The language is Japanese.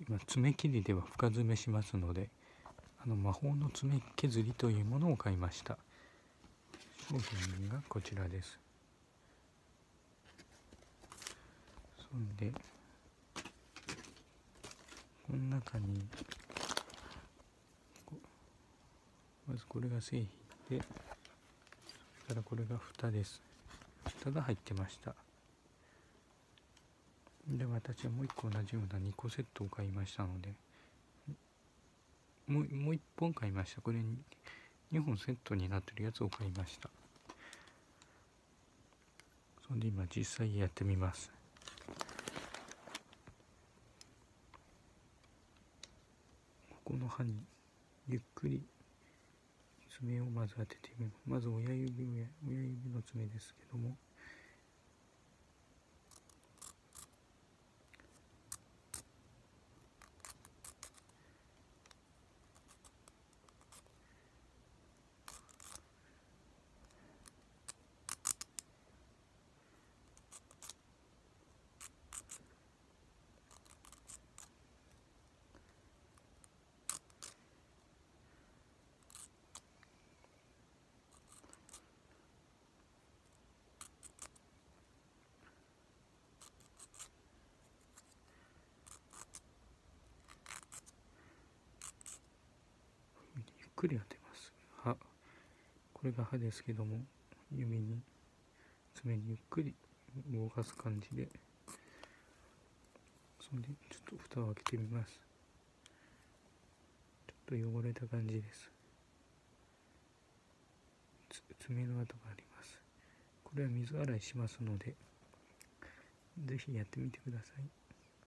今爪切りでは深爪しますのであの魔法の爪削りというものを買いました。商品がこちらです。そんでこの中にまずこれが製品でそれからこれが蓋です。蓋が入ってました。で私はもう一個同じような2個セットを買いましたので。もうもう1本買いました。これ2本セットになってるやつを買いました。そんで今実際やってみます。ここの刃にゆっくり爪をまず当ててみます。まず親指親指の爪ですけども。くり当てます。歯これが歯ですけども指に爪にゆっくり動かす感じで。それでちょっと蓋を開けてみます。ちょっと汚れた感じです。爪の跡があります。これは水洗いしますので是非やってみてください。